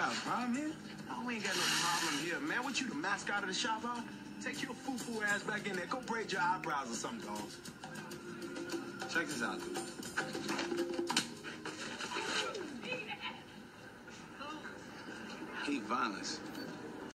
got a problem here? Oh, we ain't got no problem here, man. What you, the mascot of the shop, huh? Take your foo-foo ass back in there. Go braid your eyebrows or something, dogs. Check this out, dude. Hate violence.